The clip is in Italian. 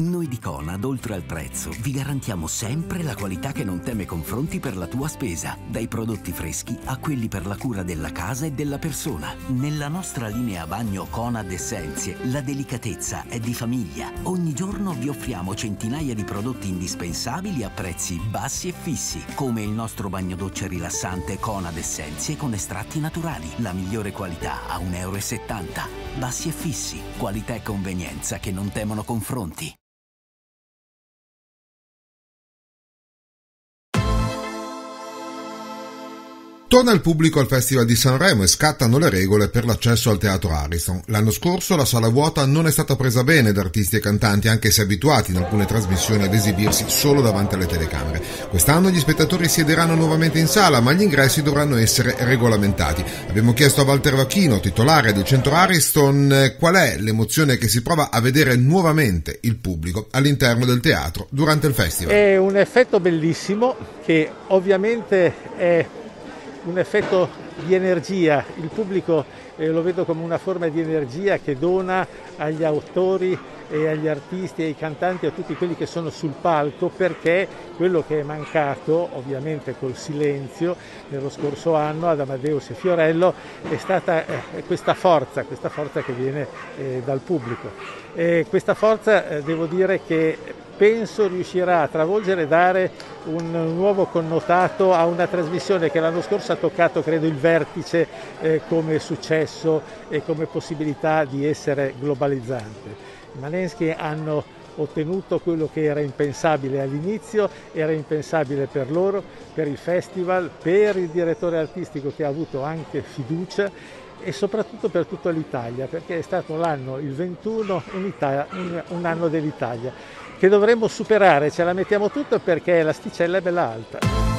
Noi di Conad, oltre al prezzo, vi garantiamo sempre la qualità che non teme confronti per la tua spesa, dai prodotti freschi a quelli per la cura della casa e della persona. Nella nostra linea bagno Conad Essenzie, la delicatezza è di famiglia. Ogni giorno vi offriamo centinaia di prodotti indispensabili a prezzi bassi e fissi, come il nostro bagno doccia rilassante Conad Essenzie con estratti naturali, la migliore qualità a 1,70 euro. Bassi e fissi, qualità e convenienza che non temono confronti. Torna il pubblico al Festival di Sanremo e scattano le regole per l'accesso al Teatro Ariston. L'anno scorso la sala vuota non è stata presa bene da artisti e cantanti, anche se abituati in alcune trasmissioni ad esibirsi solo davanti alle telecamere. Quest'anno gli spettatori siederanno nuovamente in sala, ma gli ingressi dovranno essere regolamentati. Abbiamo chiesto a Walter Vacchino, titolare del centro Ariston, qual è l'emozione che si prova a vedere nuovamente il pubblico all'interno del teatro durante il festival. È un effetto bellissimo che ovviamente è un effetto di energia, il pubblico eh, lo vedo come una forma di energia che dona agli autori e agli artisti e ai cantanti, a tutti quelli che sono sul palco, perché quello che è mancato, ovviamente col silenzio, nello scorso anno ad Amadeus e Fiorello, è stata eh, questa forza, questa forza che viene eh, dal pubblico. E questa forza eh, devo dire che penso riuscirà a travolgere e dare un nuovo connotato a una trasmissione che l'anno scorso ha toccato credo il vertice eh, come successo e come possibilità di essere globalizzante. I Malensky hanno ottenuto quello che era impensabile all'inizio, era impensabile per loro, per il festival, per il direttore artistico che ha avuto anche fiducia e soprattutto per tutta l'Italia, perché è stato l'anno, il 21, un, Italia, un, un anno dell'Italia che dovremmo superare, ce la mettiamo tutta perché l'asticella è bella alta.